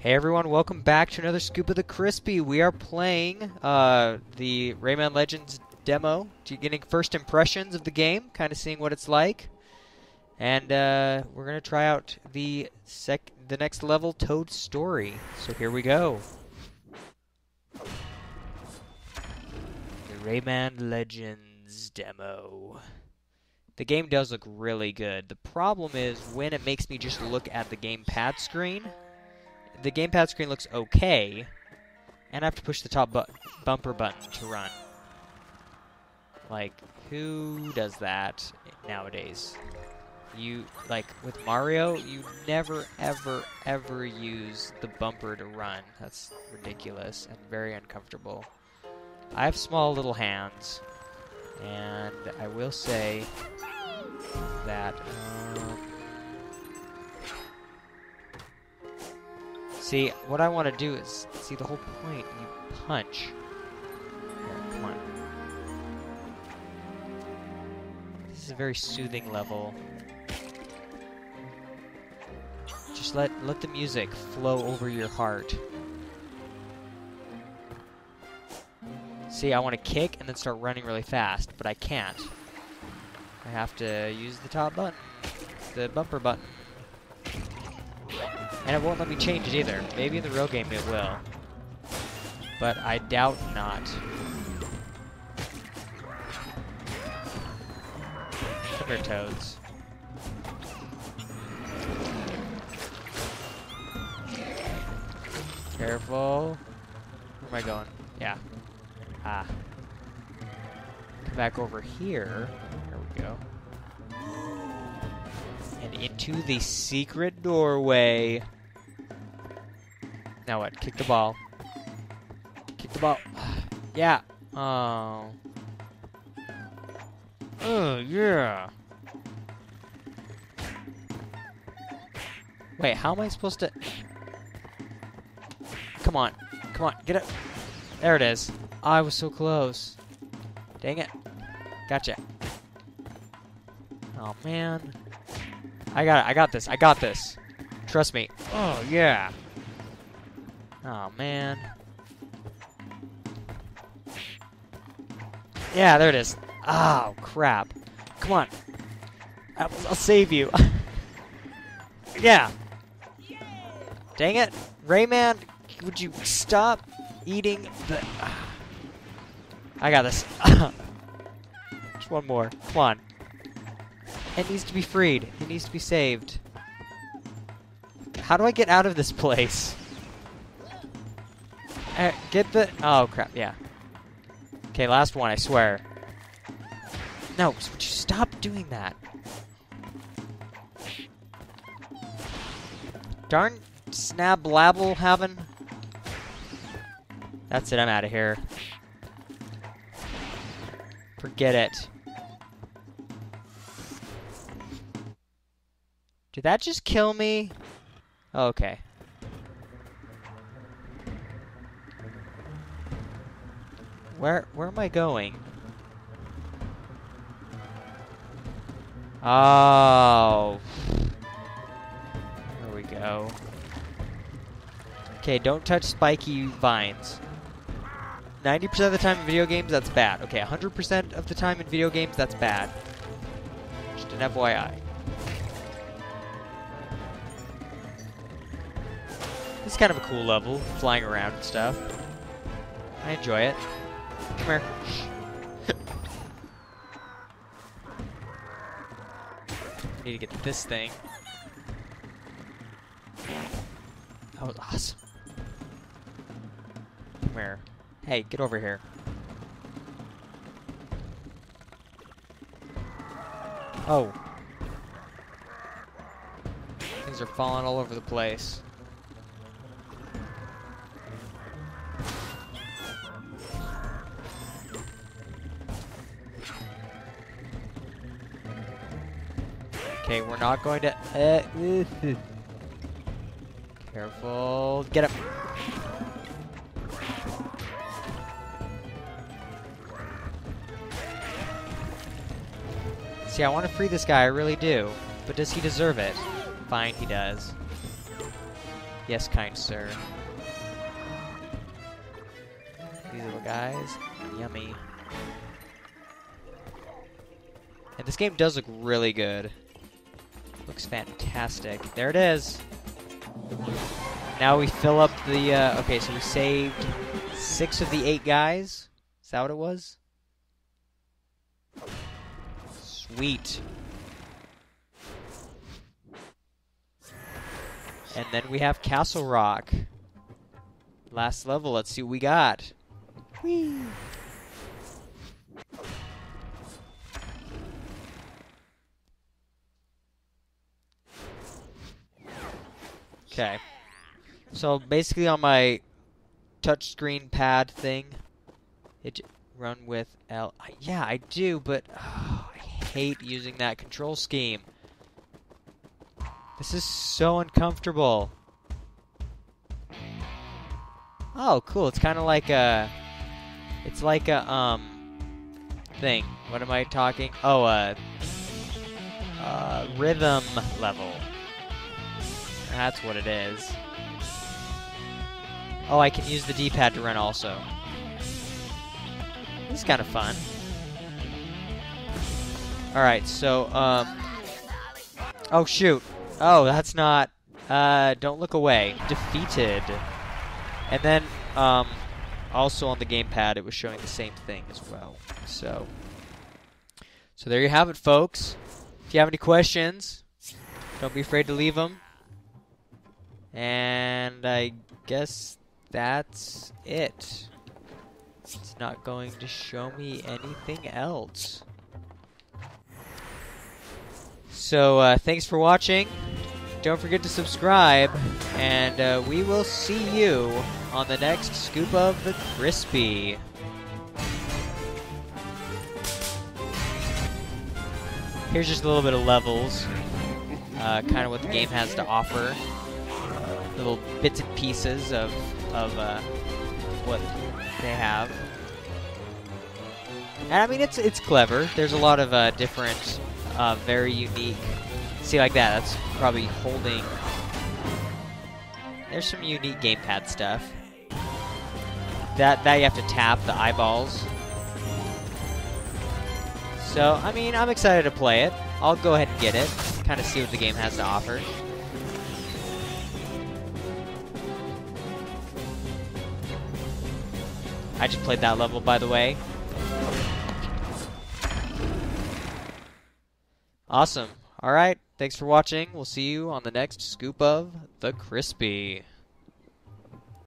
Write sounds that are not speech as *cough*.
Hey everyone, welcome back to another Scoop of the Crispy. We are playing uh, the Rayman Legends demo, getting first impressions of the game, kind of seeing what it's like. And uh, we're going to try out the sec the next level Toad Story. So here we go. The Rayman Legends demo. The game does look really good. The problem is when it makes me just look at the gamepad screen the gamepad screen looks okay, and I have to push the top bu bumper button to run. Like, who does that nowadays? You, like, with Mario, you never, ever, ever use the bumper to run. That's ridiculous and very uncomfortable. I have small little hands, and I will say that... Um, See, what I want to do is, see, the whole point, you punch. Here, on. This is a very soothing level. Just let, let the music flow over your heart. See, I want to kick and then start running really fast, but I can't. I have to use the top button, the bumper button. And it won't let me change it either. Maybe in the real game it will. But I doubt not. Come here, Toads. Careful. Where am I going? Yeah. Ah. Come back over here. There we go. And into the secret doorway. Now what? Kick the ball. Kick the ball. *sighs* yeah. Oh. Oh, yeah. Wait, how am I supposed to... Come on. Come on, get it. There it is. I was so close. Dang it. Gotcha. Oh, man. I got it. I got this. I got this. Trust me. Oh, yeah. Oh, man. Yeah, there it is. Oh, crap. Come on. I'll, I'll save you. *laughs* yeah. Dang it. Rayman, would you stop eating the... *sighs* I got this. *laughs* Just one more. Come on. It needs to be freed. It needs to be saved. How do I get out of this place? Uh, get the... Oh, crap, yeah. Okay, last one, I swear. No, would you stop doing that? Darn snab labble having. That's it, I'm out of here. Forget it. Did that just kill me? Okay. Where where am I going? Oh. There we go. Okay, don't touch spiky vines. 90% of the time in video games, that's bad. Okay, 100% of the time in video games, that's bad. Just an FYI. It's kind of a cool level, flying around and stuff. I enjoy it. Come here. *laughs* Need to get this thing. That was awesome. Come here. Hey, get over here. Oh. Things are falling all over the place. Okay, we're not going to... Uh, *laughs* careful. Get him. See, I want to free this guy, I really do. But does he deserve it? Fine, he does. Yes, kind sir. These little guys. Yummy. And this game does look really good. Looks fantastic. There it is. Now we fill up the, uh, okay, so we saved six of the eight guys. Is that what it was? Sweet. And then we have Castle Rock. Last level, let's see what we got. Whee! Okay. So basically on my touchscreen pad thing, it run with L. Yeah, I do, but oh, *sighs* I hate using that control scheme. This is so uncomfortable. Oh, cool. It's kind of like a... It's like a, um... Thing. What am I talking? Oh, uh... Uh, rhythm level. That's what it is. Oh, I can use the D-pad to run also. This is kind of fun. Alright, so, um... Oh, shoot. Oh, that's not... Uh, don't look away. Defeated. And then, um, also on the gamepad, it was showing the same thing as well. So, so there you have it, folks. If you have any questions, don't be afraid to leave them. And I guess that's it. It's not going to show me anything else. So, uh, thanks for watching. Don't forget to subscribe, and uh, we will see you on the next scoop of the crispy. Here's just a little bit of levels, uh, kind of what the game has to offer, little bits and pieces of of uh, what they have. And I mean, it's it's clever. There's a lot of uh, different uh, very unique. See, like that, that's probably holding... There's some unique gamepad stuff. That, that you have to tap the eyeballs. So, I mean, I'm excited to play it. I'll go ahead and get it, kind of see what the game has to offer. I just played that level, by the way. Awesome. All right. Thanks for watching. We'll see you on the next scoop of The Crispy.